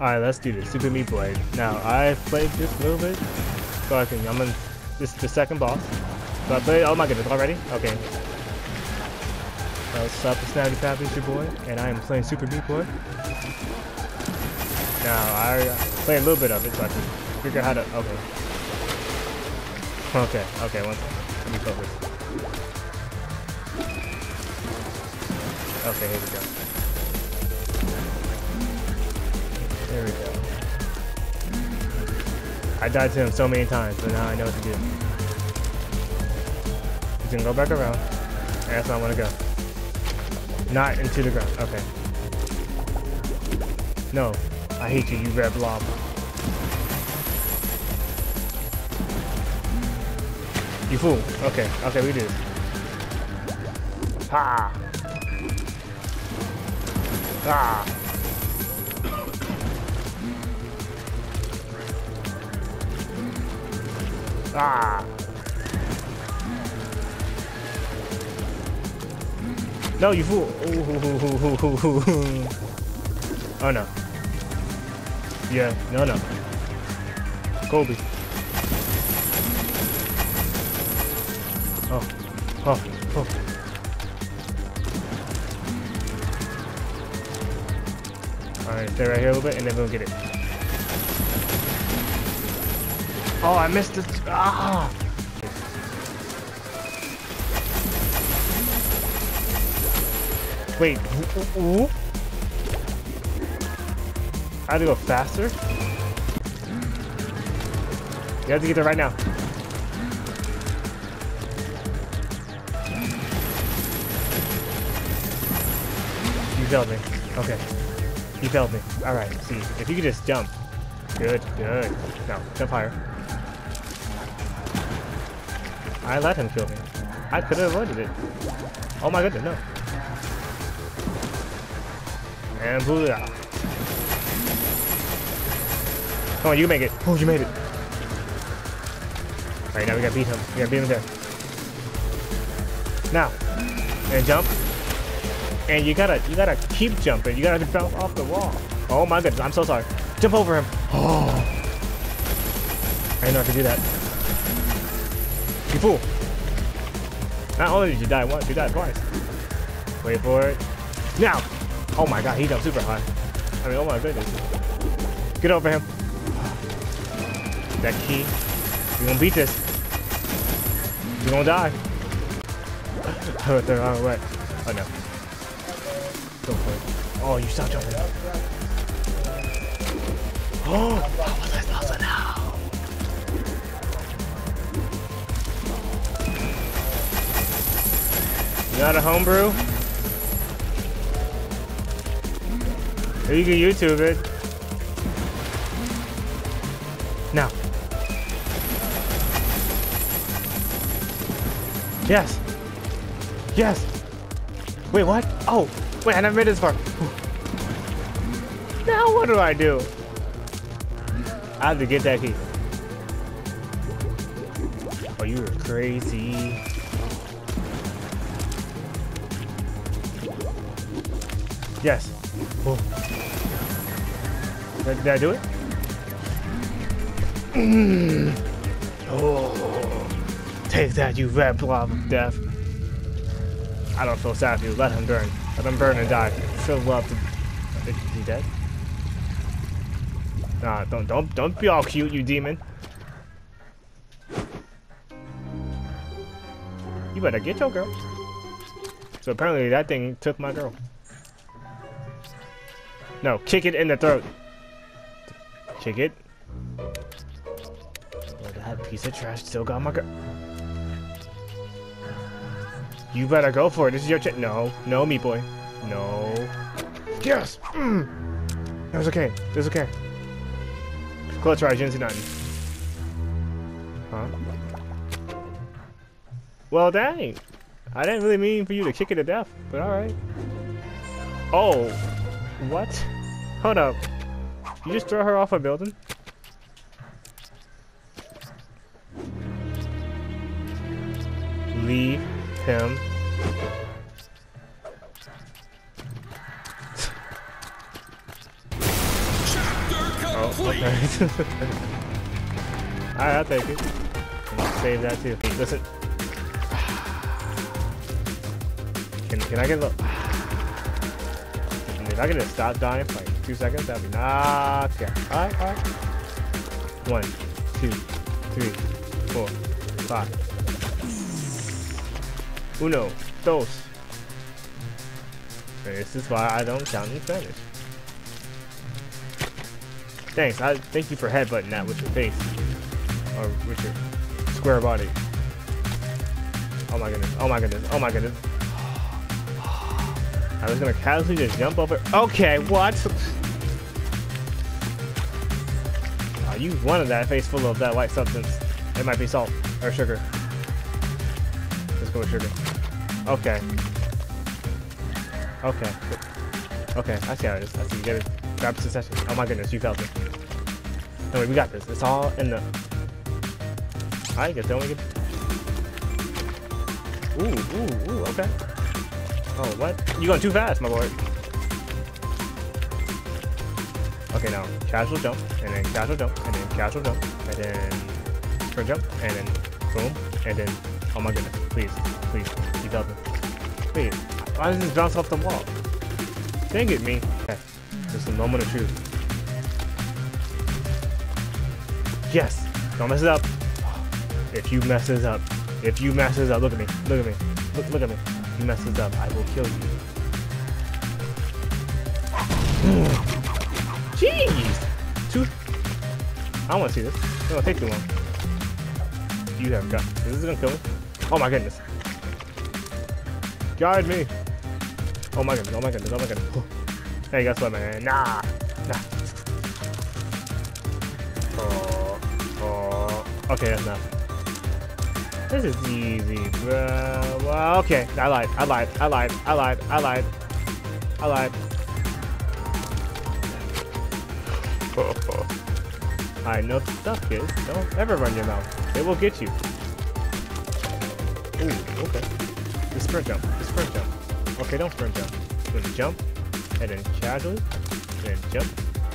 Alright, let's do this. Super Meat Boy. Now, I played this a little bit. So I can, I'm in, this is the second boss. So I played, oh my goodness, already? Okay. What's up, it's Snappy Pappy, it's your boy, and I am playing Super Meat Boy. Now, I played a little bit of it so I can figure out how to, okay. Okay, okay, one second. Let me focus. Okay, here we go. There we go. I died to him so many times, but now I know what to do. You can go back around. And that's where I want to go. Not into the ground. Okay. No. I hate you, you red blob. You fool. Okay. Okay, we do. Ha! Ah! Ah! No, you fool! Oh no. Yeah, no, no. Kobe. Oh, oh, oh. Alright, stay right here a little bit and then we'll get it. Oh, I missed it. Ah! Wait. Ooh. I have to go faster? You have to get there right now. You failed me. Okay. You failed me. Alright, see. If you could just jump. Good, good. Now, jump higher. I let him kill me. I could have avoided it. Oh my goodness, no. And out. Come on, you make it. Oh, you made it. Alright, now we gotta beat him. We gotta beat him there. Now. And jump. And you gotta you gotta keep jumping. You gotta bounce off the wall. Oh my goodness, I'm so sorry. Jump over him. Oh. I didn't know I could do that. Fool. Not only did you die once, you died twice. Wait for it. Now! Oh my god, he jumped super high. I mean, oh my goodness. Get over him. That key. We're gonna beat this. We're gonna die. I went the wrong way. Oh no. Go for it. Oh, you stop jumping. Oh, Got a homebrew? You can YouTube it. Now. Yes. Yes. Wait, what? Oh, wait, I never made it this far. Now what do I do? I have to get that key. Oh, you are crazy. Yes. Oh. Did, did I do it? Mm. Oh. Take that, you red blob of death. I don't feel sad for you. Let him burn. Let him burn and die. Fill love to... Is he dead? Nah, don't, don't, don't be all cute, you demon. You better get your girl. So apparently that thing took my girl. No, kick it in the throat. Kick it. That piece of trash still got my girl. You better go for it. This is your chance. No, no, me boy. No. Yes. Mm. Was okay. It was okay. Close your eyes. Didn't see nothing. Huh? Well, dang. I didn't really mean for you to kick it to death, but all right. Oh. What? Hold up. You just throw her off a building? Leave him. Oh, okay. Alright, I'll take it. Save that too. Listen. Can, can I get the... If I can just stop dying like two seconds, that'd be not... Yeah. Alright, alright. One, two, three, four, five. Uno, dos. This is why I don't sound in Spanish. Thanks, I thank you for headbutting that with your face. Or with your square body. Oh my goodness, oh my goodness, oh my goodness. I was gonna casually just jump over. Okay, what? You wanted that face full of that white substance. It might be salt or sugar. Let's go with sugar. Okay. Okay. Okay, I see how it is. I see you get it. Grab succession. Oh my goodness, you felt it. No, wait, we got this. It's all in the... I guess don't we get... Ooh, ooh, ooh, okay. Oh, what? You going too fast, my boy. Okay, now, casual jump, and then casual jump, and then casual jump, and then sprint jump, and then boom, and then... Oh my goodness, please, please, felt it. Please. Why does this bounce off the wall? Dang it, me. Okay. Just a moment of truth. Yes! Don't mess it up. If you mess this up, if you mess this up, look at me, look at me, look, look at me. If you mess this up, I will kill you. Jeez! Two. I don't want to see this. It's gonna take too long. You have got. This is gonna kill me. Oh my goodness. Guide me. Oh my goodness, oh my goodness, oh my goodness. Hey, guess what, man? Nah, nah. Oh, oh. Okay, that's enough. This is easy, bro. Well, okay, I lied, I lied, I lied, I lied, I lied, I lied. I know stuff, kids. Don't ever run your mouth. It will get you. Ooh, okay. The sprint jump, the sprint jump. Okay, don't sprint jump. Then jump, and then casually, and then jump,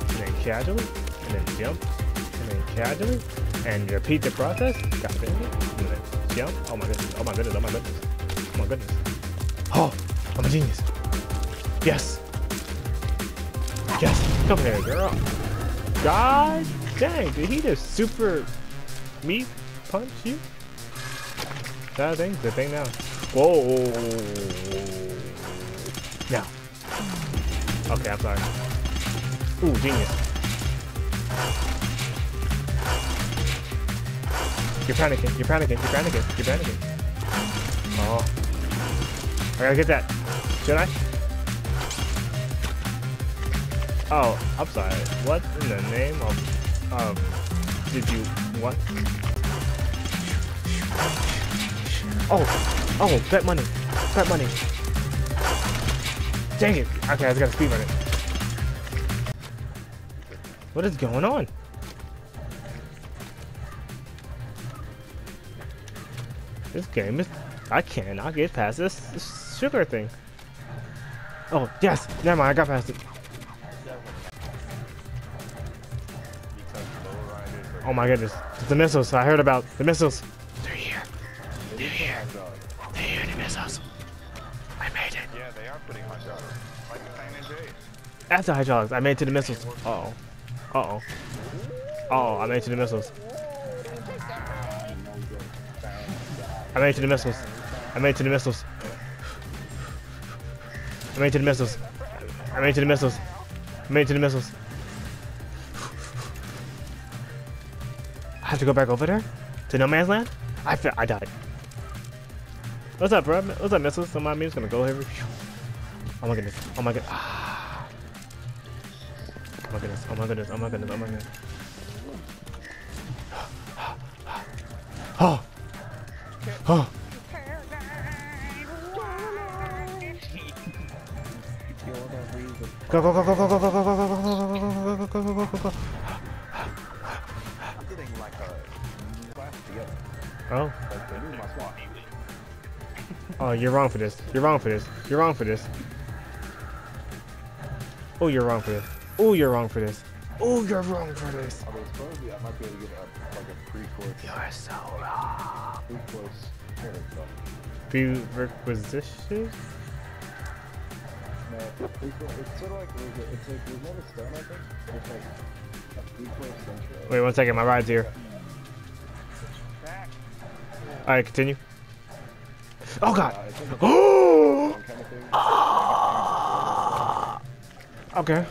and then casually, and then jump, and then casually, and repeat the process. God damn it. And then jump. Oh my goodness. Oh my goodness. Oh my goodness. Oh my goodness. Oh, I'm a genius. Yes. Yes. Come here, girl. God dang, did he just super meat punch you? That thing? The thing now. Whoa. No. Okay, I'm sorry. Ooh, genius. You're panicking, you're panicking, you're panicking, you're panicking. Oh. I gotta get that. Should I? Oh, I'm sorry. What in the name of... Um, did you... What? Oh! Oh, bet money. Bet money. Dang it. Okay, I just gotta speed run it. What is going on? This game is... I cannot get past this sugar thing. Oh, yes! Never mind, I got past it. Oh my goodness. The missiles. I heard about the missiles. They're here. They're here. They're here, the missiles. I made it. Yeah, they are pretty much out. Like the San Andreas. After hydraulics, I made it to the missiles. Uh oh. Uh oh. Oh, I made it to the missiles. I made it to the missiles. I made it to the missiles. I made it to the missiles. I made it to the missiles. I made it to the missiles. I have to go back over there? To no man's land? I feel I died. What's up, bro? What's up, missiles? So my meme's gonna go here. Oh my goodness. Oh my god. Ah. Oh my goodness. Oh my goodness. Oh my goodness. Oh my goodness. Oh. Oh. Go go go go go go go go go go go go go go go go go go go I'm Oh. Like, this is my spot. Oh, you're wrong for this. You're wrong for this. You're wrong for this. Oh, you're wrong for this. Oh, you're wrong for this. Oh, you're wrong for this. Although supposedly I might be able to get a, like a pre-course, You're so wrong. pre-course training stuff. Prerequisition? No, pre-course, it's sort of like, it's like, there's never stone, I think. It's like a pre-course. Wait one second, my ride's here. Alright, continue. Oh Uh, god. a Oh! Okay.